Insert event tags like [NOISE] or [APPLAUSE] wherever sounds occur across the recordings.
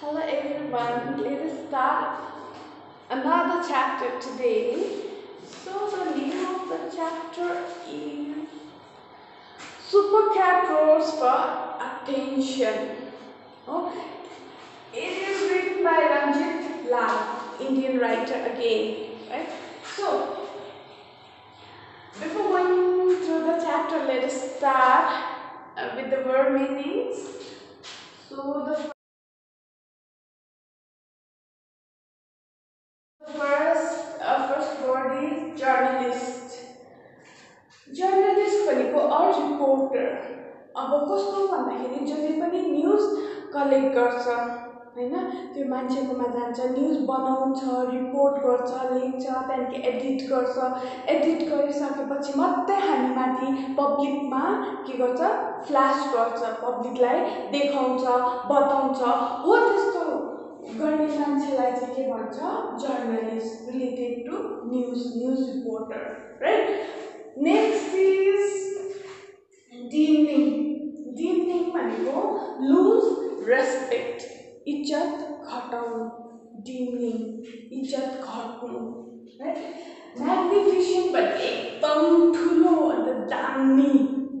Hello everyone, let us start another chapter today. So the name of the chapter is Super Cat for Attention. Okay. It is written by Ranjit Lal, Indian writer again. Right? So before going through the chapter, let us start uh, with the word meanings. So the भनेको a reporter. अब कस्तो भन्दाखेरि जसले पनि news collect गर्छ होइन त्यो मान्छेकोमा जान्छ न्युज बनाउँछ रिपोर्ट गर्छ लेख्छ त्यहाँदेखि एडिट गर्छ। एडिट गरिसकेपछि मात्रै हामी माथि पब्लिकमा के गर्छ? फ्ल्यास गर्छ पब्लिकलाई देखाउँछ बताउँछ। हो त्यस्तो गर्ने मान्छेलाई चाहिँ के भन्छ? Journalist related to news news reporter right? Next is demeaning demeaning भनेको लुज रेस्पेक्ट इज़्ज़त घटाउनु डिमिङ इज़्ज़त घट्नु है म्याग्निफिसियन्ट भने एकदम ठुलो अन्त दामी.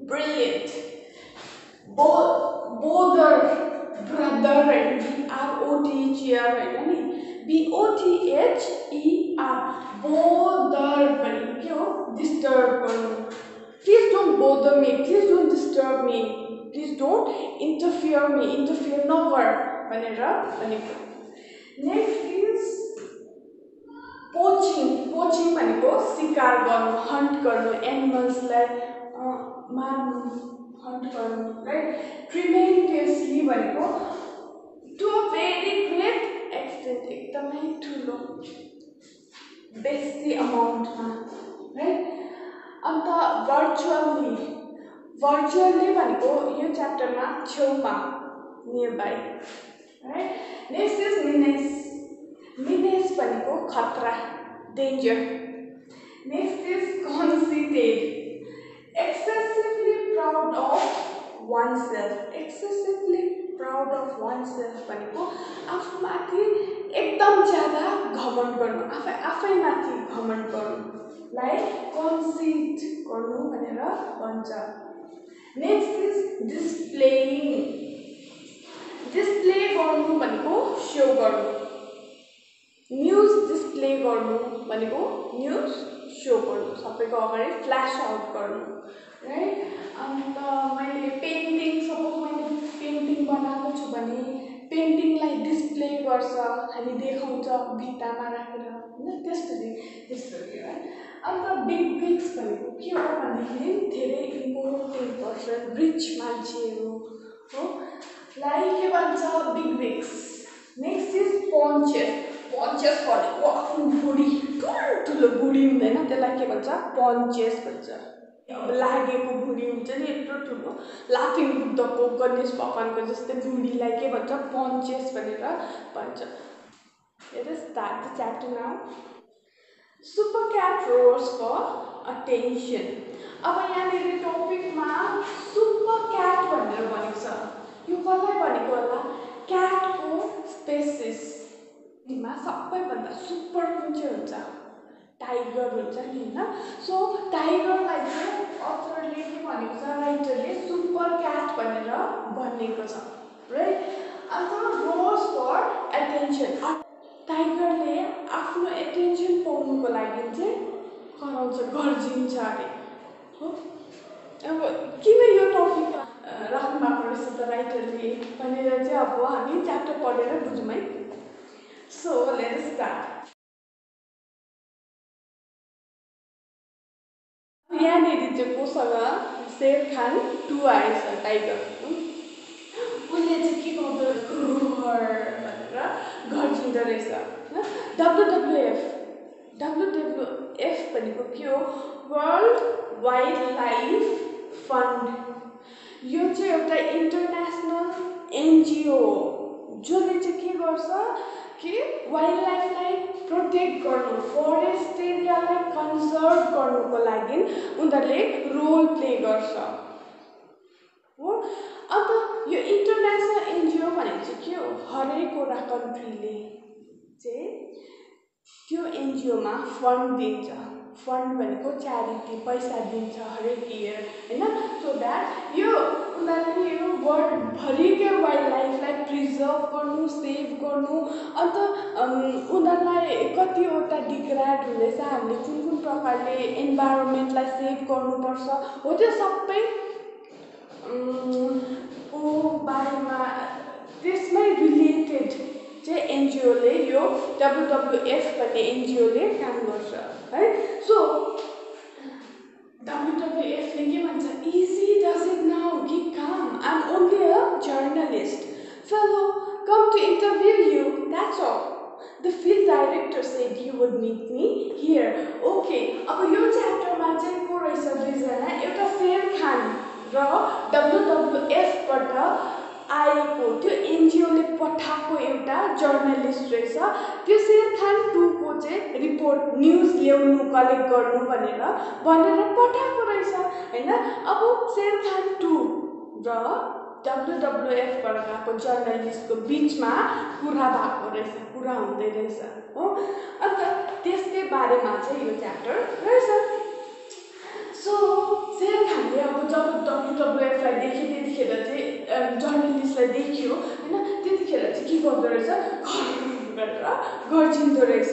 ब्रिलियन्ट बो बोदर ब्रदर होइन बिआरओटिएचआर होइन नि बिओटिएचइआर बोदर भनेको के हो डिस्टर्ब गर्नु please don't bother me please disturb me please don't interfere me interfere नगर भनेर भनेको नेक्स्ट इज़ पोचिङ पोचिङ भनेको सिकार गर्नु हन्ट गर्नु एनिमल्सलाई मार्नु हन्ट गर्नु राइट ट्रिमेन्डियसली भनेको to a very great extent एकदमै ठुलो, बेसी अमाउन्टमा राइट अन्त भर्चुअल्ली भर्चुअल्ली भनेको यो च्याप्टरमा छेउमा near by right next is menace menace खतरा danger next is conceited excessively proud of oneself excessively proud of oneself भनेको एकदम ज़्यादा घमण्ड गर्नु आफै, आफैमाथि घमण्ड नेक्स्ट इज डिस्प्लेइङ डिस्प्ले गर्नु भनेको सो गर्नु. न्युज डिस्प्ले गर्नु भनेको न्युज सो गर्नु. सबैको अगाडि फ्ल्यास आउट गर्नु. राइट अन्त मैले पेन्टिङ सपोज मैले पेन्टिङ बनाएको छु भने पेन्टिङलाई डिस्प्ले गर्छ हामी देखाउँछ भित्तामा राखेर होइन? त्यस्तरी त्यस्तरी है अन्त बिग बिग्स भनेको के हो भन्दाखेरि धेरै इम्पोर्टेन्ट पर्सन रिच मान्छेहरू हो? लाई के भन्छ? Big bigs next is paunches paunches भनेको आफ्नो बुढी ठुल्ठुलो बुढी हुँदैन? त्यसलाई के भन्छ? पन्चेस भन्छ। अब लागेको बुढी हुन्छ नि यत्रो ठुलो। लाफिङ बुद्धको गणेश भगवान्को जस्तै बुढीलाई के भन्छ? पन्चेस भनेर भन्छ। Start the chapter now. Super cat roars for attention. अब यहाँनिर टपिकमा सुपर क्याट भनेर भनेको छ। यो कसलाई भनेको होला? क्याटको स्पेसिसमा सबैभन्दा सुपर कुन चाहिँ हुन्छ? टाइगर हुन्छ नि होइन? सो टाइगरलाई चाहिँ अथरले के भनेको छ? राइटरले सुपर क्याट भनेर भनेको छ। राइट अन्त रोज फर एटेन्सन टाइगरले आफ्नो एटेन्सन पाउनुको लागि चाहिँ कराउँछ गर्जिन्छ अरे। हो? अब किन यो टपिक राख्नु भएको रहेछ त राइटरले भनेर चाहिँ अब हामी च्याप्टर पढेर बुझौँ है। सो लेट स्टार्ट यहाँनिर चाहिँ कोसँग शेर खान टु आएछ टाइगर उसले चाहिँ के गर्दो गर्जिँदो रहेछ होइन डब्लुडब्लुएफ डब्लुडब्लुएफ भनेको के हो? वर्ल्ड वाइल्ड लाइफ फन्ड यो चाहिँ एउटा इन्टरनेसनल एनजिओ हो जसले चाहिँ के गर्छ कि वाइल्ड लाइफलाई प्रोटेक्ट गर्नु फरेस्ट एरियालाई कन्जर्भ गर्नुको लागि उनीहरूले रोल प्ले गर्छ। हो? अन्त यो इन्टरनेसनल एनजिओ भनेको चाहिँ के हो? हरेकवटा कन्ट्रीले चाहिँ त्यो एनजिओमा फन्ड दिन्छ। फन्ड भनेको च्यारिटी पैसा दिन्छ हरेक इयर होइन? सो द्याट यो उनीहरूले यो वर्ल्डभरिकै वाइल्ड लाइफलाई प्रिजर्भ गर्नु सेभ गर्नु अन्त उनीहरूलाई कतिवटा डिग्राड हुँदैछ। हामीले कुन कुन प्रकारले इन्भाइरोमेन्टलाई सेभ गर्नुपर्छ। हो त्यो सबै बारेमा त्यसमै रिलेटेड चाहिँ एनजिओले यो डब्लुडब्लुएफ भन्ने एनजिओले काम गर्छ है सो डब्लुडब्लुएफले के भन्छ इजी डज इट नाउ कि come I am only a journalist fellow come to interview you that's all the field director said you would meet me here okay अब यो च्याप्टरमा चाहिँ को रहेछ दुईजना एउटा फेर खान र डब्लुडब्लुएफबाट आएको त्यो एनजिओले पठाएको एउटा जर्नलिस्ट रहेछ। त्यो शेर खान टूको चाहिँ रिपोर्ट न्युज ल्याउनु कलेक्ट गर्नु भनेर भनेर पठाएको रहेछ होइन? अब शेर खान टू र डब्लुडब्लुएफबाट गएको जर्नलिस्टको बिचमा कुरा भएको रहेछ कुरा हुँदै रहेछ हो? अन्त त्यसकै बारेमा चाहिँ यो च्याप्टर रहेछ। सो शेर खानले अब जब डब्लुडब्लुएफलाई देख्यो त्यतिखेर चाहिँ जर्नलिस्टलाई देखियो होइन त्यतिखेर चाहिँ के गर्दो रहेछ गरेर गर्जिँदो रहेछ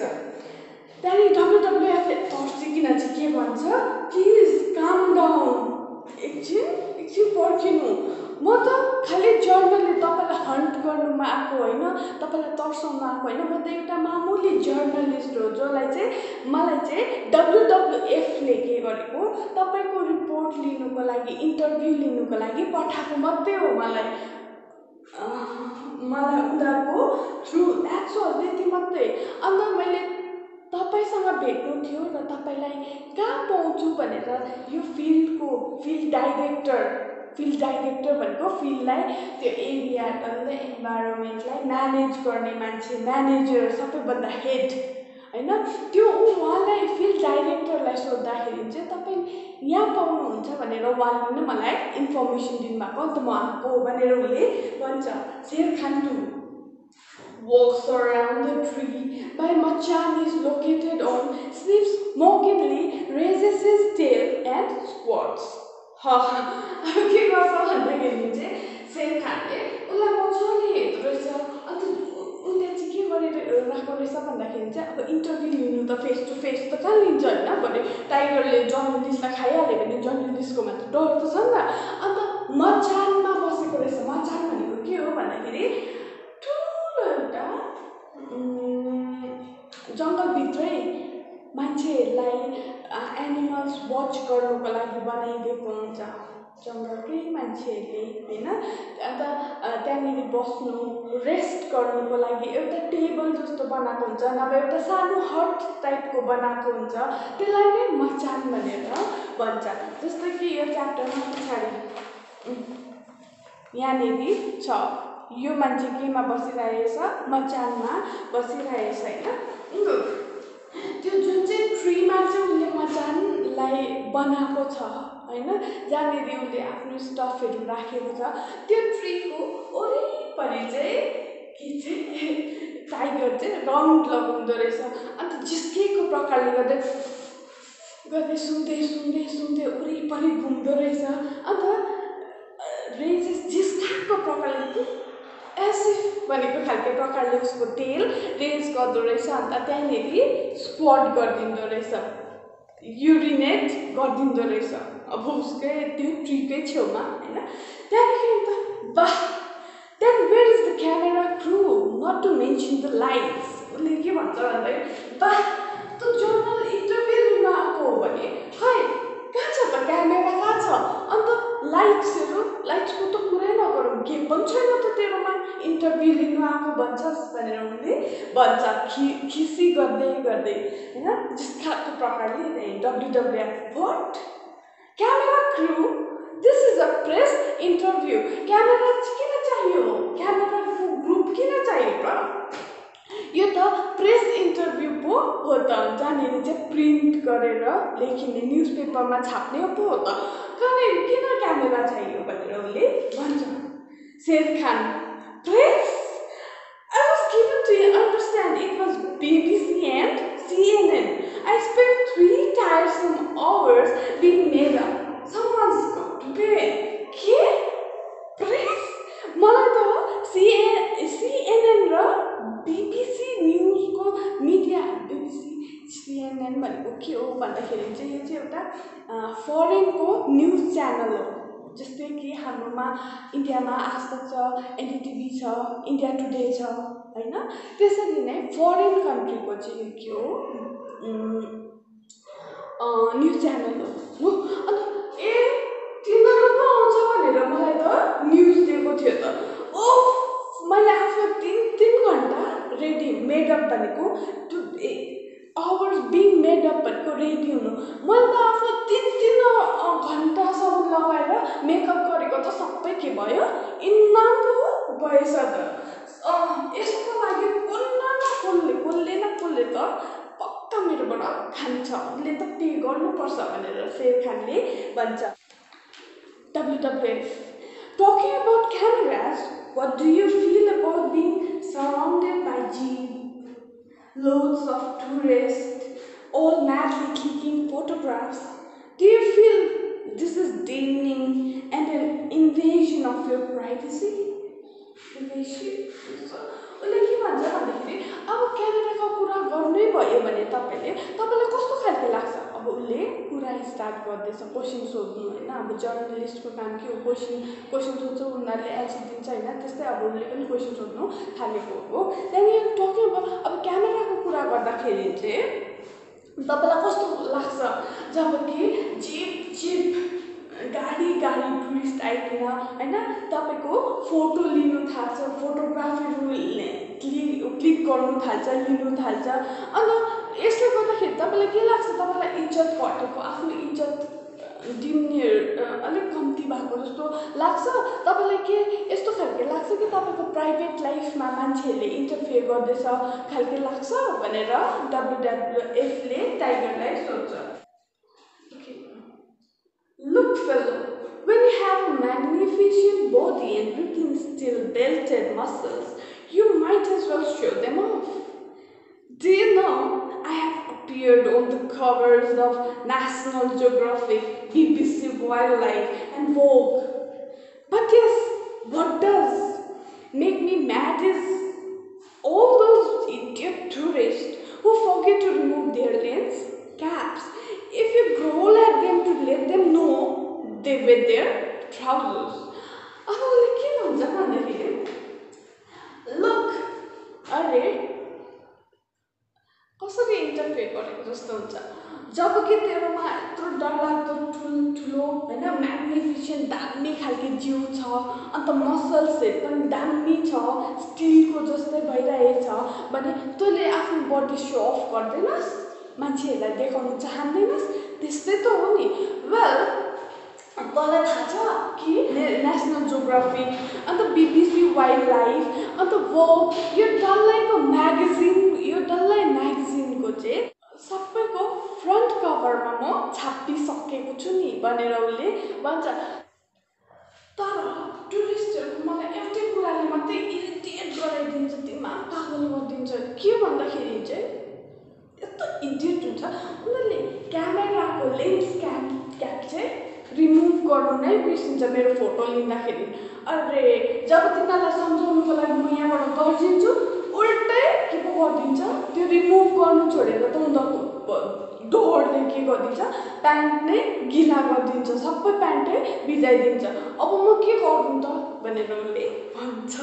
त्यहाँदेखि डब्लुडब्लुएफले तर्सिकन चाहिँ के भन्छ प्लिज काम डाउन एकछिन एकछिन पर्खिनु म त खालि जर्नलले तपाईँलाई हन्ट गर्नुमा आएको होइन तपाईँलाई तर्साउनु आएको होइन। म त एउटा मामुली जर्नलिस्ट हो जसलाई चाहिँ मलाई चाहिँ डब्लुडब्लुएफले के गरेको तपाईँको रिपोर्ट लिनुको लागि इन्टरभ्यू लिनुको लागि पठाएको मात्रै हो मलाई। मलाई उनीहरूको थ्रु द्याट्स अल त्यति मात्रै। अन्त मैले तपाईँसँग भेट्नु थियो र तपाईँलाई कहाँ पाउँछु भनेर यो फिल्डको फिल्ड डाइरेक्टर फिल्ड डाइरेक्टर भनेको फिल्डलाई त्यो एरिया इन्भाइरोमेन्टलाई म्यानेज गर्ने मान्छे म्यानेजर सबैभन्दा हेड होइन त्यो उहाँलाई फिल्ड डाइरेक्टरलाई सोद्धाखेरि चाहिँ तपाईँ यहाँ पाउनुहुन्छ भनेर उहाँले नै मलाई इन्फर्मेसन दिनुभएको अन्त म आएको भनेर उसले भन्छ Sher Khan to walks around the tree by Machan is located on, sleeps mockingly, raises his tail and. अब के गर्छ भन्दाखेरि चाहिँ शेर खानले उसलाई मजाले हेर्दो रहेछ अन्त उसले चाहिँ के गरेर राखेको रहेछ भन्दाखेरि चाहिँ अब इन्टरभ्यू लिनु त फेस टु फेस त कहाँ लिन्छ होइन भरे टाइगरले जर्नलिस्टलाई खाइहाल्यो भने जर्नलिस्टकोमा त डर त छ नि त अन्त मचानमा बसेको रहेछ मचान भनेको के हो भन्दाखेरि ठुलो एउटा जङ्गलभित्रै मान्छेहरूलाई एनिमल्स वाच गर्नुको लागि बनाइदिएको हुन्छ। जङ्गलकै मान्छेहरूले होइन? अन्त त्यहाँनिर बस्नु रेस्ट गर्नुको लागि एउटा टेबल जस्तो बनाएको हुन्छ नभए एउटा सानो हट टाइपको बनाएको हुन्छ। त्यसलाई नै मचान भनेर भन्छ। जस्तो कि यो च्याप्टरमा पछाडि यहाँनिर छ। यो मान्छे केमा बसिरहेछ? मचानमा बसिरहेछ होइन? त्यो जुन चाहिँ ट्रीमा चाहिँ उसले मचानलाई बनाएको छ होइन? जहाँनिर उसले आफ्नो स्टफहरू राखेको छ त्यो ट्रीको वरिपरि चाहिँ के चाहिँ टाइगर चाहिँ राउन्ड लगाउँदो रहेछ। अन्त जिस्किएको प्रकारले गर्दा गर्दै सुन्दै सुन्दै सुन्दै वरिपरि घुम्दो रहेछ। अन्त रेजेस जिस्काएको प्रकारले एसिफ भनेको खालको प्रकारले उसको तेल रेज गर्दो रहेछ अन्त त्यहाँनिर स्क्वाड गरिदिँदो रहेछ युरिनेट गरिदिँदो रहेछ। अब उसकै त्यो ट्रीकै छेउमा होइन? त्यहाँदेखि त वाह! Then where is the camera crew not to mention the lights उसले के भन्छ भन्दाखेरि वाह! त जर्नल इन्टरभ्यू लिन आएको हो भने खै कहाँ छ त क्यामेरा कहाँ छ? अन्त लाइट्सहरू लाइट्सको त कुरै नगरौँ। के पनि छैन। इन्टरभ्यू लिनु आएको भन्छस् भनेर उसले भन्छ। खि खिसी गर्दै गर्दै। होइन? जिस्काको प्रकारले WWF but camera crew this is a press interview camera किन चाहियो? क्यामेराको ग्रुप किन चाहियो र? यो त प्रेस इन्टरभ्यू पो हो त। जहाँनिर चाहिँ प्रिन्ट गरेर लेखिने न्युज पेपरमा छाप्ने पो हो त। कहाँनिर किन क्यामेरा चाहियो भनेर उसले भन्छ। शेर खान Prince? I was given to understand it was BBC and CNN. I spent three tiresome hours being made up. Someone's got to pay. Okay? Prince? Malato, CNN, BBC News, media, BBC, CNN, okay, open the hearing. Foreign News Channel. जस्तै कि हाम्रोमा इन्डियामा आजतक छ NDTV छ India today छ होइन? त्यसरी नै फरेन कन्ट्रीको चाहिँ के हो? न्युज च्यानल हो। अन्त ए तिनीहरू पो आउँछ भनेर मलाई त न्युज दिएको थियो त। ओ मैले आफ्नो तिन तिन घन्टा रेडी मेडअप भनेको two hours being made up भनेको रेडी हुनु मैले त आफ्नो तिन तिन घन्टासम्म लगाएर मेकअप गरेको त सबै के भयो? इन्नाम पो गएछ त यसको लागि कसले न कसले कसले न कसले त पक्का मेरोबाट खान्छ। उसले त पे गर्नुपर्छ भनेर सेर खानले भन्छ। WWF Talking about cameras, what do you feel about being surrounded by jeep, loads of tourists, all madly clicking photographs? Do you feel this is demeaning and an invasion of your privacy? उसले के भन्छ भन्दाखेरि अब क्यामेराको कुरा गर्नै भयो भने तपाईँले तपाईँलाई कस्तो खालको लाग्छ अब उसले कुरा स्टार्ट गर्दैछ क्वेसन सोध्नु होइन। अब जर्नलिस्टको काम के हो? क्वेसन क्वेसन सोध्छ उनीहरूले एन्सर दिन्छ होइन। त्यस्तै अब उसले पनि क्वेसन सोध्नु थालेको हो। त्यहाँदेखि टकिङ अब अब क्यामेराको कुरा गर्दाखेरि चाहिँ तपाईँलाई कस्तो लाग्छ जब कि जिप जिप गाडी गाडी टुरिस्ट आइकन होइन? तपाईँको फोटो लिनु थाल्छ फोटोग्राफीहरू क्लिक क्लिक गर्नु थाल्छ लिनु थाल्छ। अन्त यसले गर्दाखेरि तपाईँलाई के लाग्छ तपाईँलाई इज्जत घटेको आफ्नो इज्जत दिने अलिक कम्ती भएको जस्तो लाग्छ तपाईँलाई के यस्तो खालके लाग्छ कि तपाईँको प्राइभेट लाइफमा मान्छेहरूले इन्टरफेयर गर्दैछ खालके लाग्छ भनेर डब्लुडब्लुएफले टाइगरलाई सोध्छ Look, fellow, when you have a magnificent body and looking still belted muscles, you might as well show them off. Do I have appeared on the covers of National Geographic, BBC Wildlife and Vogue. But yes, what does make me mad is all those idiot tourists who forget to remove their lens caps. If you growl at them to let them know they were their trousers. Oh, eh? Look, are कसरी interfere गरेको जस्तो हुन्छ? जब कि तेरोमा यत्रो डरलाग्दो ठुल्ठुलो होइन म्याग्निफिसेन्ट दामी खालके जिउ छ अन्त मसल्सहरू पनि दामी छ स्टिलको जस्तै भइरहेछ भने तैँले आफ्नो बडी सो अफ गर्दैनस्? मान्छेहरूलाई देखाउनु चाहँदैनस्? त्यस्तै त हो नि। वेल तँलाई थाहा छ कि National Geographic and BBC wildlife and वो यो डल्लैको म्यागजिन यो डल्लै म्यागजिनको चाहिँ सबैको फ्रन्ट कभरमा म छापिसकेको छु नि भनेर उसले भन्छ। तर टुरिस्टहरूको मलाई एउटै कुराले मात्रै इरिटेट गराइदिन्छ दिमाग पागल गरिदिन्छ। के भन्दाखेरि चाहिँ यस्तो इडियट हुन्छ। उनीहरूले क्यामेराको लेन्स क्याप क्याप चाहिँ रिमुभ गर्नु नै बिर्सिन्छ मेरो फोटो लिँदाखेरि अरे जब तिनीहरूलाई सम्झाउनुको लागि म यहाँबाट गरिदिन्छु उल्टै के पो गरिदिन्छ त्यो रिमुभ गर्नु छोडेर त उनीहरूको डोरले के गरिदिन्छ प्यान्ट नै गिला गरिदिन्छ सबै प्यान्टै भिजाइदिन्छ अब म के गर्नु त भनेर उसले भन्छ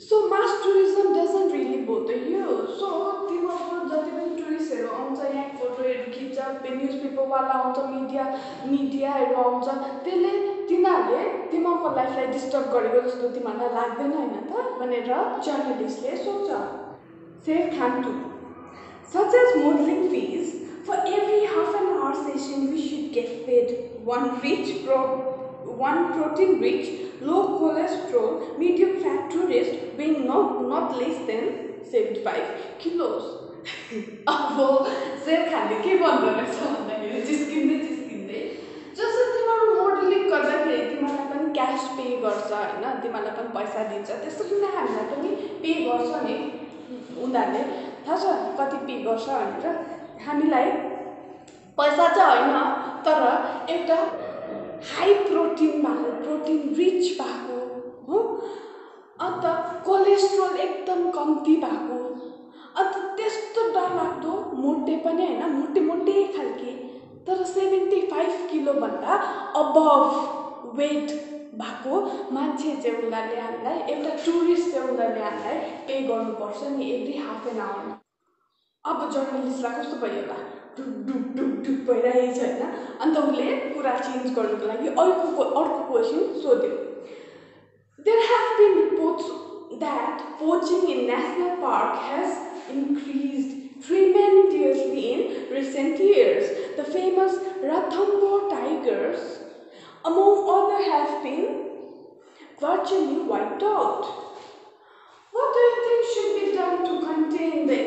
so mass tourism doesn't really both यो सो तिमीहरूको जति पनि टुरिस्टहरू आउँछ यहाँ फोटोहरू खिच्छ न्युज पेपरवाला आउँछ मिडिया मिडियाहरू आउँछ त्यसले तिनीहरूले तिमीहरूको लाइफलाई डिस्टर्ब गरेको जस्तो तिमीहरूलाई लाग्दैन होइन त भनेर जर्नलिस्टले सोच्छ safe Khan to such as modeling fees. For every half an hour session, we should get paid one rich pro, one protein rich, low cholesterol, medium fat tourist weighing not, not less than 75 kilos. अब सेयर खाने के भन्दो रहेछ भन्दाखेरि जिस्किँदै जिस्किँदै जस्तो तिमीहरू मोडलिङ गर्दाखेरि तिमीहरूलाई पनि क्यास पे गर्छ होइन तिमीहरूलाई पनि पैसा दिन्छ त्यसरी नै हामीलाई पनि पे गर्छ नि उनीहरूले थाहा छ कति पे गर्छ भनेर हामीलाई पैसा चाहिँ होइन तर एउटा हाई प्रोटिन भएको प्रोटिन रिच भएको हो? अन्त कोलेस्ट्रोल एकदम कम्ती भएको। अन्त त्यस्तो डरलाग्दो मोटे पनि होइन मोटे मोटे खालके तर सेभेन्टी फाइभ किलोभन्दा अबभ वेट भएको मान्छे चाहिँ उनीहरूले हामीलाई एउटा टुरिस्ट चाहिँ उनीहरूले हामीलाई पे गर्नुपर्छ नि एभ्री हाफ एन आवरमा अब जर्नलिस्टलाई कस्तो भयो होला ढुक ढुक ढुक ढुक भइरहेको छ होइन अन्त उसले कुरा चेन्ज गर्नुको लागि अर्को अर्को क्वेसन सोध्यो there have been reports that poaching in national park has increase tremendously in recent years. The famous Ranthambore tigers, among others, have been virtually wiped out. What do you think should be done to contain the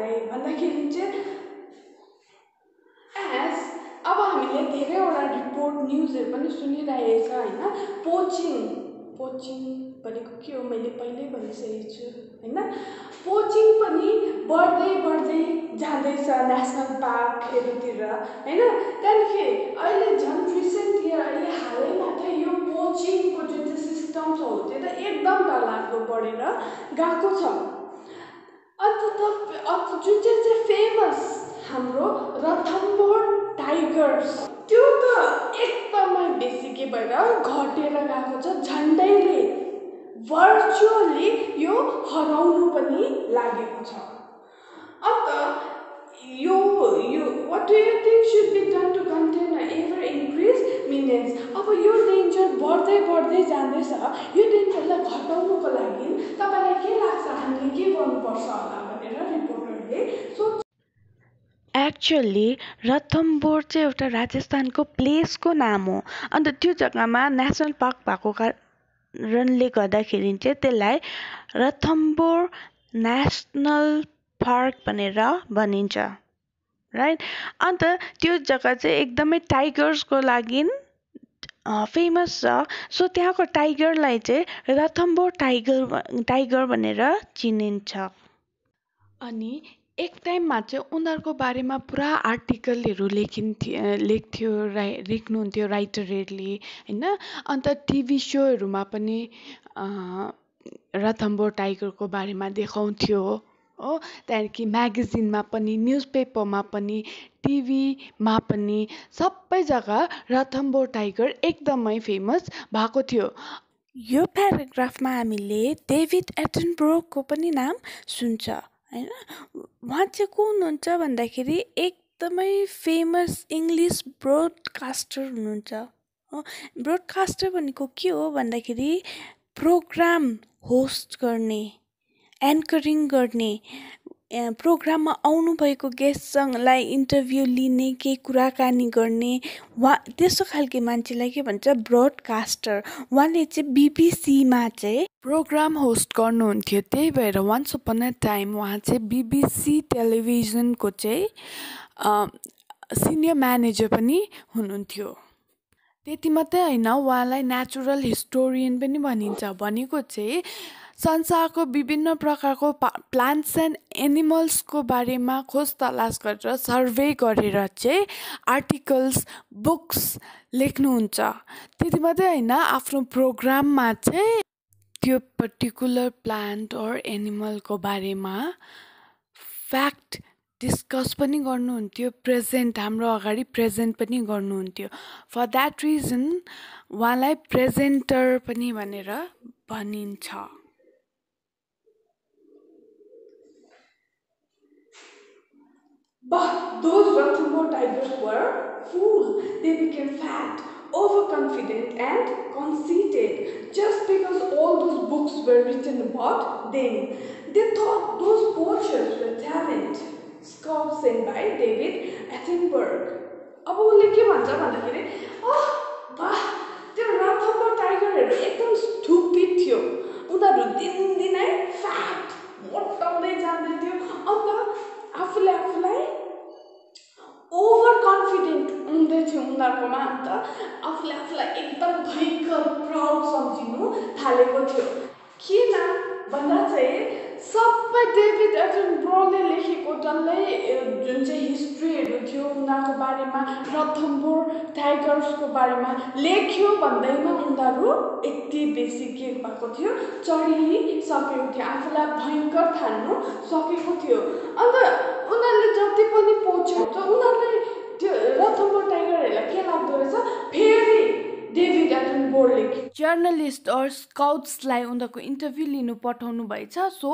खानलाई भन्दाखेरि चाहिँ as अब हामीले धेरैवटा report न्युजहरू पनि सुनिरहेको छ होइन। पोचिङ पोचिङ भनेको के हो? मैले पहिल्यै भनिसकेको छु होइन? पोचिङ पनि बढ्दै बढ्दै जाँदैछ नेसनल पार्कहरूतिर होइन? त्यहाँदेखि अहिले झन् रिसेन्ट इयर अहिले हालैमा त यो पोचिङको जुन चाहिँ सिस्टम छ हो त्यो त एकदम डरलाग्दो बढेर गएको छ। अन्त त अन्त जुन चाहिँ चाहिँ फेमस हाम्रो रथम्बोर टाइगर्स त्यो त एकदमै बेसी के भएर घटेर गएको छ झन्डैले। भर्चुअली यो हराउनु पनि लागेको छ। अन्त यो यो what do you think should be done to contain ever increase menace अब यो डेन्जर बढ्दै बढ्दै जाँदैछ। यो डेन्जरलाई घटाउनुको लागि तपाईँलाई के लाग्छ? हामीले के गर्नुपर्छ होला भनेर रिपोर्टरले सोच एक्चुअली रणथम्बोर चाहिँ एउटा राजस्थानको प्लेसको नाम हो। अन्त त्यो जग्गामा नेसनल पार्क भएको कारणले गर्दाखेरि चाहिँ त्यसलाई रणथम्बोर नेसनल पार्क भनेर भनिन्छ। राइट अन्त त्यो जग्गा चाहिँ एकदमै टाइगर्सको लागि फेमस छ। सो त्यहाँको टाइगरलाई चाहिँ रणथम्बोर टाइगर टाइगर भनेर चिनिन्छ। अनि एक टाइममा चाहिँ उनीहरूको बारेमा पुरा आर्टिकलहरू लेखिन्थ्यो लेख्थ्यो राइ लेख्नुहुन्थ्यो राइटरहरूले होइन? अन्त टिभी सोहरूमा पनि रणथम्बोर टाइगरको बारेमा देखाउँथ्यो। हो। त्यहाँदेखि म्यागजिनमा पनि न्युज पेपरमा पनि टिभीमा पनि सबै जग्गा रणथम्बोर टाइगर एकदमै फेमस भएको थियो। यो प्याराग्राफमा हामीले डेभिड एटनब्रोको पनि नाम सुन्छ होइन? उहाँ चाहिँ को हुनुहुन्छ भन्दाखेरि एकदमै फेमस इङ्ग्लिस ब्रोडकास्टर हुनुहुन्छ। हो ब्रोडकास्टर भनेको के हो भन्दाखेरि प्रोग्राम होस्ट गर्ने एङ्करिङ गर्ने प्रोग्राममा आउनुभएको गेस्टसँगलाई इन्टरभ्यू लिने केही कुराकानी गर्ने वा त्यस्तो खालके मान्छेलाई के भन्छ ब्रोडकास्टर। उहाँले चाहिँ बिबिसीमा चाहिँ प्रोग्राम होस्ट गर्नुहुन्थ्यो। त्यही भएर वान्स अपन अ टाइम उहाँ चाहिँ बिबिसी टेलिभिजनको चाहिँ सिनियर म्यानेजर पनि हुनुहुन्थ्यो। त्यति मात्रै होइन उहाँलाई नेचुरल हिस्टोरियन पनि भनिन्छ। भनेको चाहिँ संसारको विभिन्न प्रकारको पा प्लान्ट्स एन्ड एनिमल्सको बारेमा खोज तलास गरेर सर्वे गरेर चाहिँ आर्टिकल्स बुक्स लेख्नुहुन्छ। त्यति मात्रै होइन आफ्नो प्रोग्राममा चाहिँ त्यो पर्टिकुलर प्लान्ट अर एनिमलको बारेमा फ्याक्ट डिस्कस पनि गर्नुहुन्थ्यो प्रेजेन्ट हाम्रो अगाडि प्रेजेन्ट पनि गर्नुहुन्थ्यो। फर द्याट रिजन उहाँलाई प्रेजेन्टर पनि भनेर भनिन्छ। But those Ranthambore tigers were fools. They became fat, overconfident, and conceited just because all those books were written about them. They thought those poachers were talent. Scout sent by David Attenborough. अब उसले के भन्छ भन्दाखेरि अह वाह त्यो राथम्बर टाइगरहरू एकदम stupid थियो उनीहरू दिनदिनै फ्याट मोटाउँदै जाँदै थियो अन्त आफूले आफूलाई ओभर कन्फिडेन्ट हुँदै थियो उनीहरूकोमा अन्त आफूले आफूलाई एकदम भयङ्कर प्राउड सम्झिनु थालेको थियो। किन भन्दा चाहिँ सबै डेभिड एटनब्रोले लेखेको डल्लै जुन चाहिँ हिस्ट्रीहरू थियो उनीहरूको बारेमा रथम्बोर टाइगर्सको बारेमा लेख्यो भन्दैमा उनीहरू यति बेसी के भएको थियो चढिसकेको थियो आफूलाई भयङ्कर ठान्नु सकेको थियो। अन्त उनीहरूले जति पनि पोच्यो त उनीहरूलाई त्यो रथम्बोर टाइगरहरूलाई के लाग्दो रहेछ फेरि डेभिड एटनबोर्डले जर्नलिस्ट अर स्काउट्सलाई उनीहरूको इन्टरभ्यू लिनु पठाउनु भएछ। सो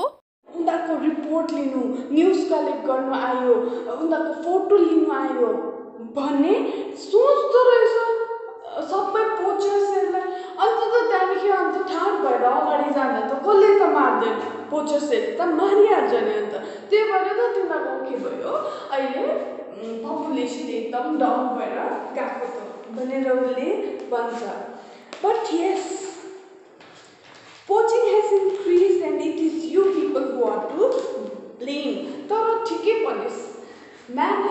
उनीहरूको रिपोर्ट लिनु न्युज कलेक्ट गर्नु आयो उनीहरूको फोटो लिनु आयो भन्ने सोच्दो रहेछ सबै पोचर्सहरूलाई अन्त त त्यहाँदेखि अन्त ठाड भएर अगाडि जाँदा त कसले त मार्दैन? पोचर्सहरूले त मारिहाल्छ नि अन्त। त्यही भएर त तिनीहरूको के भयो? अहिले पपुलेसन एकदम डाउन भएर गएको छ भनेर उसले भन्छ। But yes poaching has increased and it is you people who are to blame. तर ठिकै भनिस् म्यान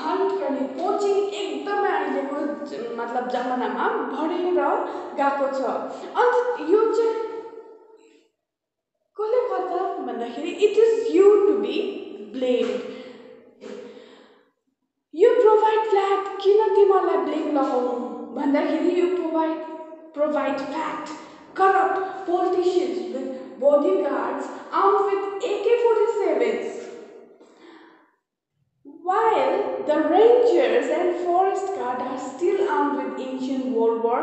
हन्ट गर्ने पोचिङ एकदमै अहिलेको मतलब जमानामा बढेर गएको छ। अन्त यो चाहिँ कसले गर्दा भन्दाखेरि it is you to be blamed you provide fat किन तिमीहरूलाई ब्लेम लगाउनु? भन्दाखेरि you provide Provide fact corrupt politicians with bodyguards armed with AK-47s. While the rangers and forest guard are still armed with ancient World War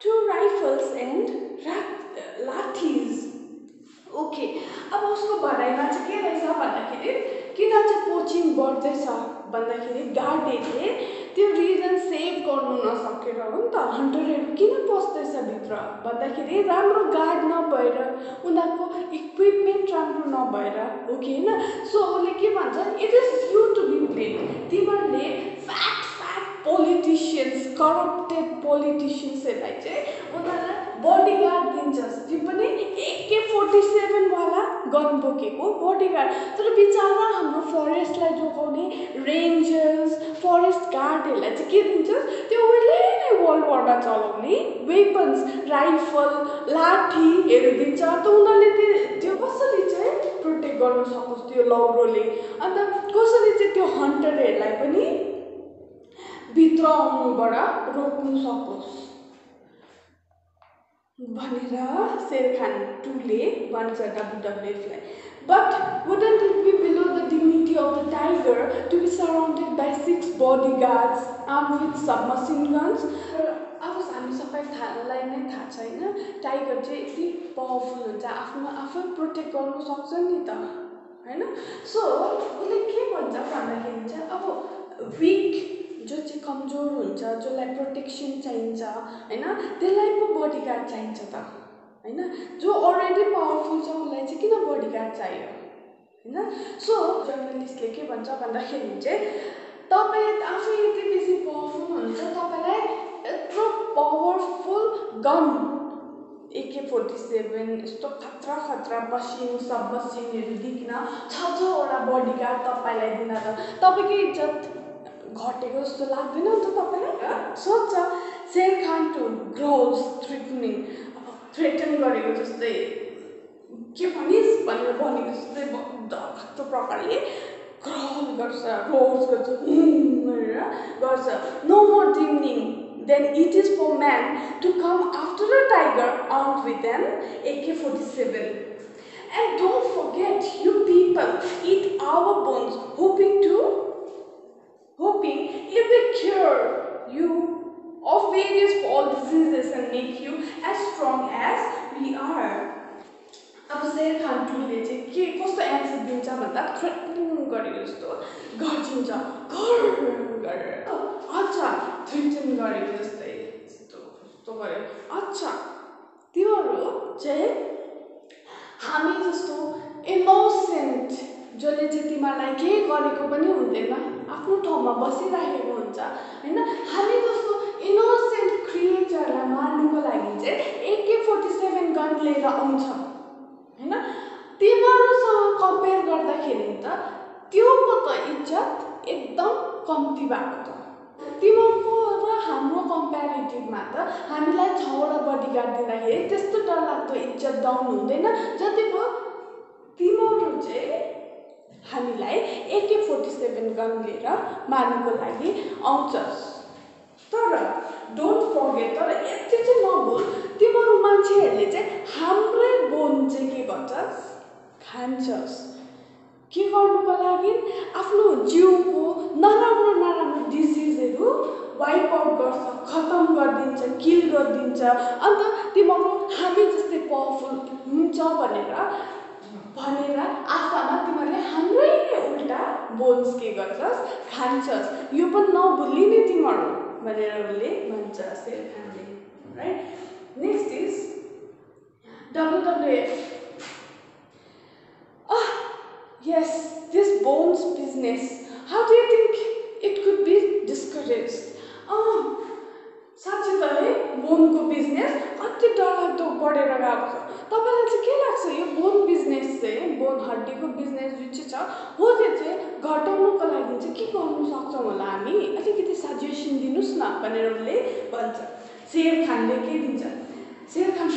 II rifles and rat- lathis. Okay अब उसको भनाइमा चाहिँ के रहेछ भन्दाखेरि किन चाहिँ कोचिङ बढ्दैछ भन्दाखेरि गार्डहरूले त्यो रिजन सेभ गर्नु नसकेर हो नि त हन्टरहरू किन पस्दैछ भित्र? भन्दाखेरि राम्रो गार्ड नभएर उनीहरूको इक्विपमेन्ट राम्रो नभएर हो कि होइन? सो उसले के भन्छ it is you to be blame तिमीहरूले फ्याट पोलिटिसियन्स करप्टेड पोलिटिसियन्सहरूलाई चाहिँ उनीहरूलाई बडी गार्ड दिन्छस् त्यो पनि एके फोर्टी सेभेनवाला गन बोकेको बडी गार्ड तर बिचरा हाम्रो फरेस्टलाई जोगाउने रेन्जर्स फरेस्ट गार्डहरूलाई चाहिँ के दिन्छस् त्यो उहिले नै वर्ल्ड वारमा चलाउने वेपन्स राइफल लाठीहरू दिन्छ। त उनीहरूले त्यो त्यो कसरी चाहिँ प्रोटेक्ट गर्न सकोस्? त्यो लौरोले अन्त कसरी चाहिँ त्यो हन्टरहरूलाई पनि भित्र आउनुबाट रोक्नु सकोस्। भनेर शेरखान टूले भन्छ डब्लुडब्लुएफलाई but wouldn't it be below the dignity of the tiger to be surrounded by six bodyguards armed with submachine guns? अब हामी सबै थाहालाई नै थाहा छैन टाइगर चाहिँ यति पावरफुल हुन्छ आफ्नो आफै प्रोटेक्ट गर्नु सक्छ नि त होइन? सो उसले के भन्छ भन्दाखेरि चाहिँ अब विक जो चाहिँ कमजोर हुन्छ जसलाई प्रोटेक्सन चाहिन्छ होइन? त्यसलाई पो बडीगार्ड चाहिन्छ त होइन? जो अलरेडी पावरफुल छ उसलाई चाहिँ किन बडीगार्ड चाहियो होइन? सो जर्नलिस्टले के भन्छ भन्दाखेरि चाहिँ तपाईँ आफै यति बेसी पावरफुल हुनुहुन्छ तपाईँलाई यत्रो powerful gun AK forty seven यस्तो खतरा खतरा मसिन सब मसिनहरू दिकिन छ छवटा बडीगार्ड तपाईँलाई दिन त तपाईँको इज्जत घटेको जस्तो लाग्दैन त तपाईँलाई सोध्छ Shere Khan two growls threatening threaten गरेको जस्तै के भनिस् भनेर भनेको जस्तै डरलाग्दो प्रकारले ग्रल गर्छ रोज गर्छ "हुँ" गरेर गर्छ no more dreaming then it is for man to come after a tiger out with an AK forty seven And don't forget, you people eat our bones, hoping to hoping it will cure you of various fall diseases and make you as strong as we are. अब शेर खान टुले चाहिँ के कस्तो answer दिन्छ भन्दा threatening गरेको जस्तो गर्छिन्छ घर गरेर अच्छा थ्रेटन गरेको जस्तै यस्तो यस्तो गऱ्यो अच्छा त्योहरू चाहिँ हामी जस्तो इनोसेन्ट जसले चाहिँ तिमीहरूलाई केही गरेको पनि हुँदैन आफ्नो ठाउँमा बसिराखेको हुन्छ। होइन? हामी जस्तो इनोसेन्ट क्रिएचरलाई मार्नुको लागि चाहिँ एके फोर्टी सेभेन गन लिएर आउँछ। होइन? तिमीहरूसँग कम्पेयर गर्दाखेरि त त्योको त इज्जत एकदम कम्ती भएको छ तिमीहरूको र हाम्रो कम्पेरिटिभमा त हामीलाई छवटा बडीगार्ड दिँदाखेरि त्यस्तो डरलाग्दो इज्जत डाउन हुँदैन। जतिको तिमीहरू चाहिँ हामीलाई एके फोर्टी सेभेन गन लिएर मार्नुको लागि आउँछस् तर डोन्ट फर्गेट तर यति चाहिँ नभुल तिमीहरू मान्छेहरूले चाहिँ हाम्रै बोन चाहिँ के गर्छस् खान्छस्? के गर्नुको लागि? आफ्नो जिउको नराम्रो नराम्रो डिजिजहरू वाइप आउट गर्छ खतम गरिदिन्छ किल गरिदिन्छ। अन्त तिमीहरू हामी जस्तै पावरफुल हुन्छ भनेर भनेर आशामा तिमीहरूले हाम्रै उल्टा बोन्स के गर्छस् खान्छस्। यो पनि नभुल्ली तिमीहरू भनेर उसले भन्छ सेल खानले right next is WWF Ah, yes, this bones business. How do you think it could be discouraged? अँ साँच्चै त है बोनको बिजनेस कति डरलाग्दो बढेर गएको छ। तपाईँलाई चाहिँ के लाग्छ? यो बोन बिजनेस चाहिँ बोन हड्डीको बिजनेस जुन चाहिँ छ हो त्यो चाहिँ घटाउनुको लागि चाहिँ के गर्नु सक्छौँ होला हामी? अलिकति सजेसन दिनुहोस् न भनेर उसले भन्छ। शेर खानले के दिन्छ? Sher Khan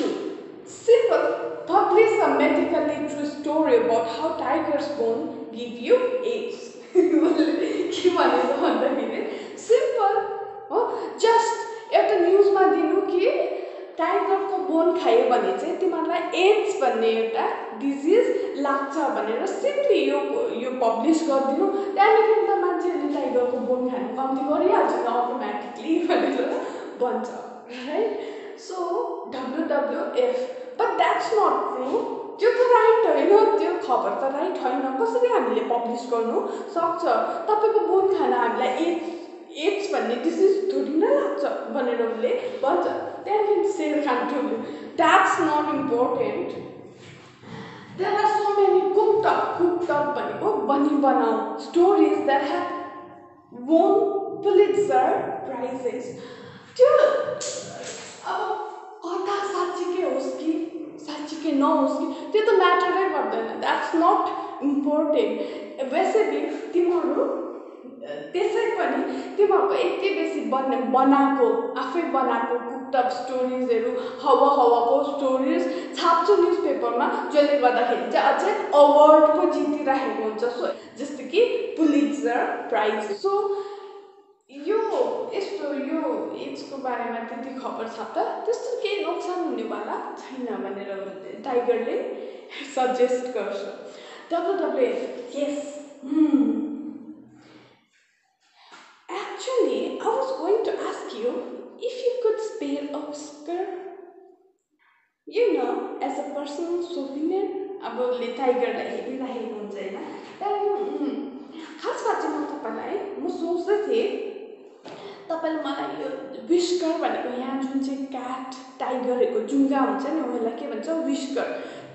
simple publish a medically true story about how tiger's bone give you AIDS. [LAUGHS] के भनेको भन्दाखेरि सिम्पल हो जस्ट एउटा न्युजमा दिनु कि टाइगरको बोन खायो भने चाहिँ तिमीहरूलाई एड्स भन्ने एउटा डिजिज लाग्छ भनेर सिम्पली यो यो पब्लिस गरिदिनु। त्यहाँदेखि त मान्छेहरूले टाइगरको बोन खानु कम्ती गरिहाल्छ नि अटोमेटिकली भनेर भन्छ right so WWF but that's not true त्यो त राइट होइन त्यो खबर त राइट होइन। कसरी हामीले पब्लिस गर्नु सक्छ? तपाईँको बोन खाना हामीलाई एड्स एड्स भन्ने डिजिज थोरै नै लाग्छ भनेर उसले भन्छ। त्यहाँदेखि सेल खान्थ्यो that's not important there are so many cooked up cooked up भनेको बनी बनाऊ stories that have won Pulitzer prizes त्यो अब कथा साँच्चीकै होस् कि साँच्चीकै नहोस् कि त्यो त म्याटरै गर्दैन द्याट्स नट इम्पोर्टेन्ट वैसे भी तिमीहरू त्यसै पनि तिमीहरूको यति बेसी बन बनाएको आफै बनाएको कुकटप स्टोरिजहरू हावा हावाको स्टोरिज छाप्छ न्युज पेपरमा जसले गर्दाखेरि चाहिँ अझै अवार्ड पो जितिराखेको हुन्छ। सो जस्तो कि पुलिजर प्राइज सो यो यस्तो यो एड्सको बारेमा त्यति खबर छाप्दा त्यस्तो केही नोक्सान हुनेवाला छैन भनेर टाइगरले सजेस्ट गर्छ। डब्लुडब्लुएफ यस Actually, I was going to ask you if you could spare a whisker. You know, souvenir, अब उसले टाइगरलाई हेरिराखेको हुन्छ होइन। त्यहाँदेखि खासमा चाहिँ म तपाईँलाई म सोच्दै थिएँ तपाईँले मलाई यो विस्कर भनेको यहाँ जुन चाहिँ क्याट टाइगरहरूको जुङ्गा हुन्छ नि उसलाई के भन्छ विस्कर